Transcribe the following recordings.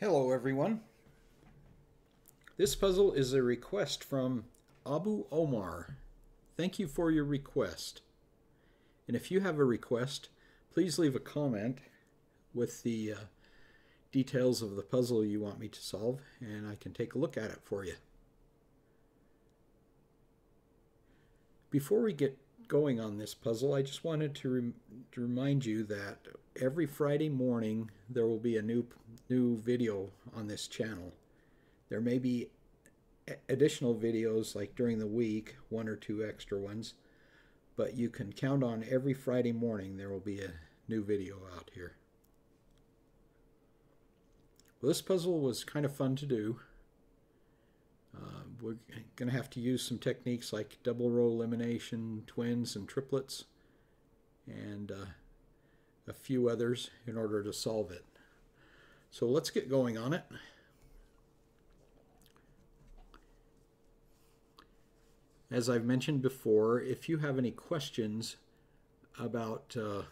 Hello everyone. This puzzle is a request from Abu Omar. Thank you for your request. And if you have a request, please leave a comment with the uh, details of the puzzle you want me to solve and I can take a look at it for you. Before we get going on this puzzle, I just wanted to, rem to remind you that every Friday morning there will be a new new video on this channel. There may be additional videos like during the week, one or two extra ones, but you can count on every Friday morning there will be a new video out here. Well, this puzzle was kind of fun to do. Uh, we're going to have to use some techniques like double row elimination, twins, and triplets, and uh, a few others in order to solve it. So let's get going on it. As I've mentioned before, if you have any questions about uh,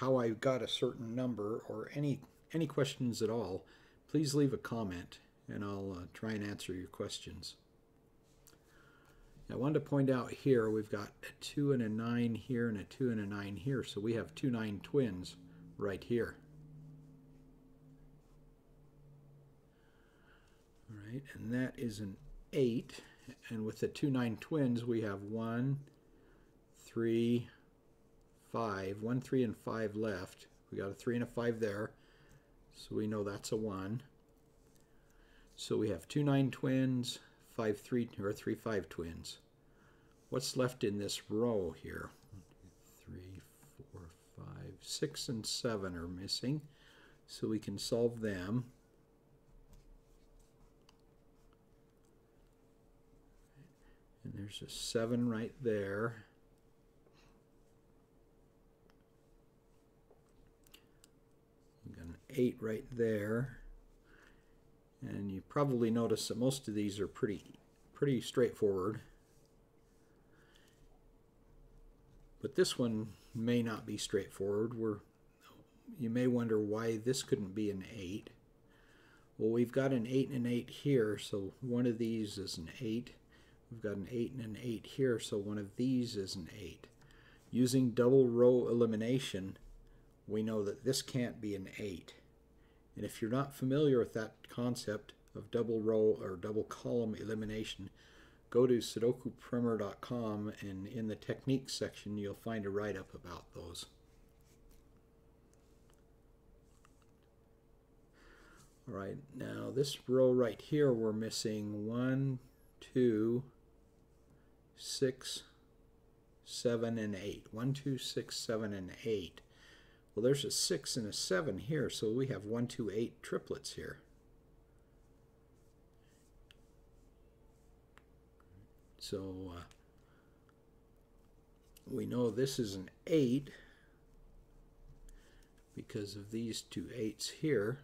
how I got a certain number or any any questions at all, please leave a comment and I'll uh, try and answer your questions. I wanted to point out here we've got a 2 and a 9 here and a 2 and a 9 here, so we have two 9 twins right here. All right, and that is an 8, and with the two 9 twins we have 1, 3, 5, 1, 3, and 5 left. We got a 3 and a 5 there, so we know that's a 1. So we have two 9 twins, five three or three five twins. What's left in this row here? One, two, three, four, five, six, and seven are missing. So we can solve them. And there's a seven right there. We've got an eight right there. And you probably notice that most of these are pretty, pretty straightforward. But this one may not be straightforward. You may wonder why this couldn't be an 8. Well, we've got an 8 and an 8 here, so one of these is an 8. We've got an 8 and an 8 here, so one of these is an 8. Using double row elimination, we know that this can't be an 8. And if you're not familiar with that concept of double row or double column elimination, go to sudokuprimer.com and in the techniques section you'll find a write-up about those. All right, now this row right here we're missing one, two, six, seven, and eight. One, two, six, seven, and eight. Well, there's a 6 and a 7 here, so we have 1, 2, 8 triplets here. So uh, we know this is an 8 because of these two 8s here.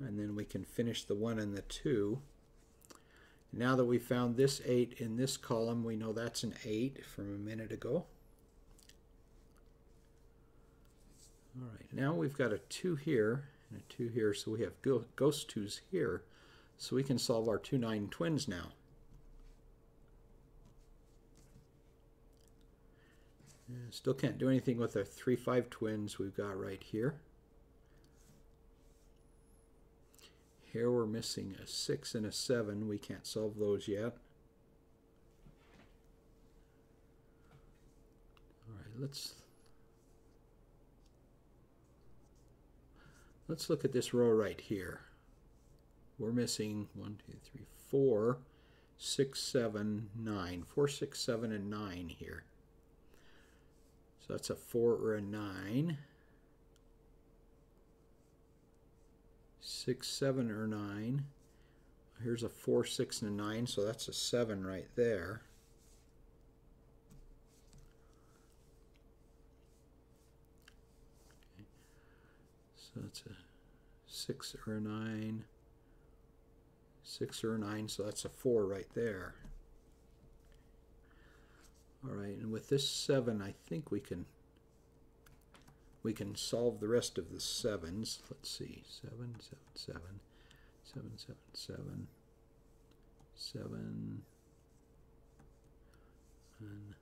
And then we can finish the 1 and the 2. Now that we found this 8 in this column, we know that's an 8 from a minute ago. All right, now we've got a 2 here and a 2 here, so we have ghost 2's here. So we can solve our 2 9 twins now. Uh, still can't do anything with our 3 5 twins we've got right here. Here we're missing a 6 and a 7. We can't solve those yet. All right, let's Let's look at this row right here. We're missing one, two, three, four, six, seven, nine. Four, six, seven, and nine here. So that's a four or a nine. Six, seven, or nine. Here's a four, six, and a nine, so that's a seven right there. That's a six or a nine, six or a nine, so that's a four right there. All right, and with this seven, I think we can we can solve the rest of the sevens. Let's see, seven, seven, seven. seven, seven, seven, seven, and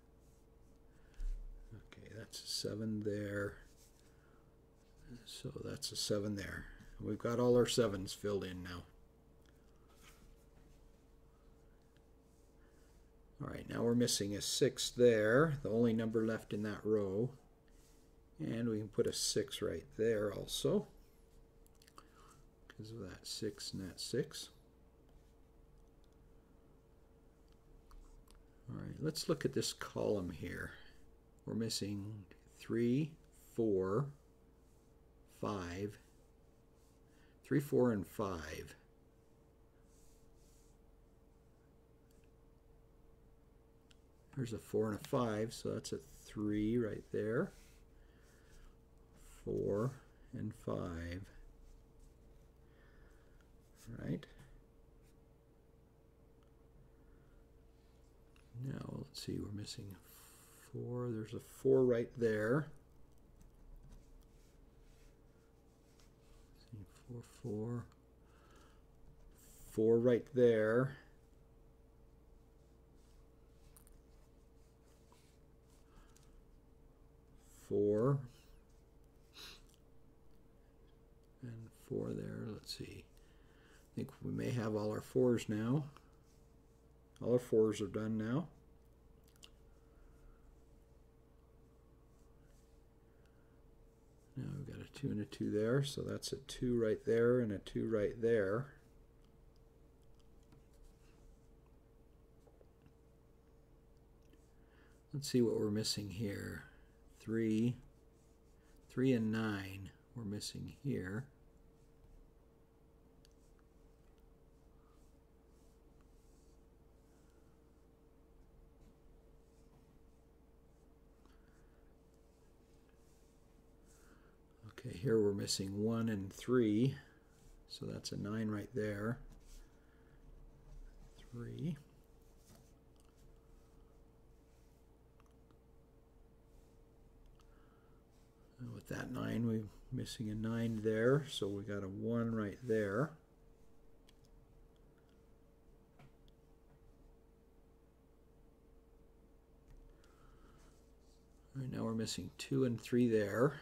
okay, that's a seven there. So that's a seven there. We've got all our sevens filled in now. All right, now we're missing a six there, the only number left in that row. And we can put a six right there also because of that six and that six. All right, let's look at this column here. We're missing three, four, five, three, four, and five. There's a four and a five, so that's a three right there. Four and five. Right. Now let's see, we're missing four. There's a four right there. See, four, four, four right there. Four and four there. Let's see. I think we may have all our fours now. All our fours are done now we've got a 2 and a 2 there, so that's a 2 right there and a 2 right there. Let's see what we're missing here. 3, 3 and 9 we're missing here. Okay, here we're missing 1 and 3, so that's a 9 right there. 3. And with that 9, we're missing a 9 there, so we got a 1 right there. Now we're missing 2 and 3 there.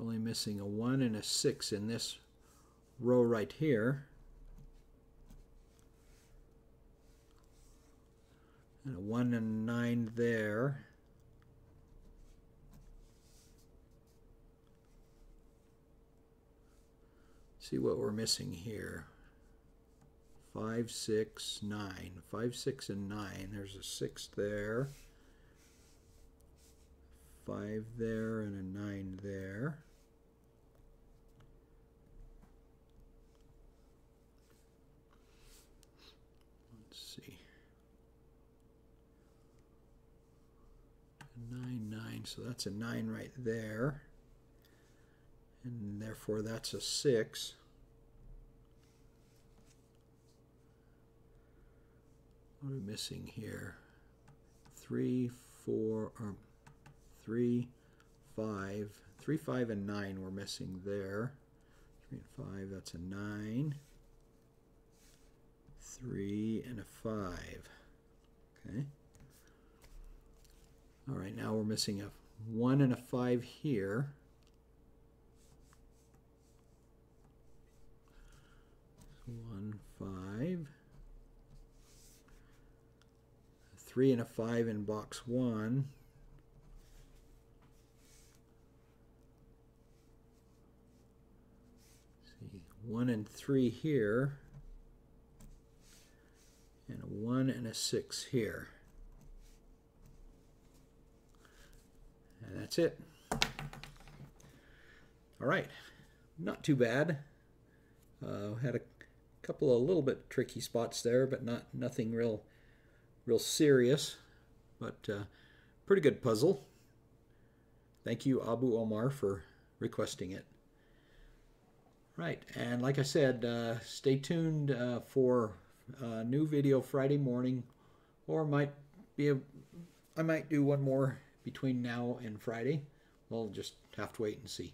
We're only missing a 1 and a 6 in this row right here. And a 1 and 9 there. See what we're missing here. 5, 6, 9. 5, 6, and 9. There's a 6 there five there and a nine there. Let's see. A nine, nine, so that's a nine right there. And therefore that's a six. What are we missing here? Three, four, or three, five. Three, five, and nine we're missing there. Three and five, that's a nine. Three and a five. Okay. All right, now we're missing a one and a five here. One, five. Three and a five in box one. see, one and three here, and a one and a six here. And that's it. All right, not too bad. Uh, had a couple of little bit tricky spots there, but not nothing real, real serious. But uh, pretty good puzzle. Thank you, Abu Omar, for requesting it. Right, and like I said, uh, stay tuned uh, for a new video Friday morning, or might be a I might do one more between now and Friday. We'll just have to wait and see.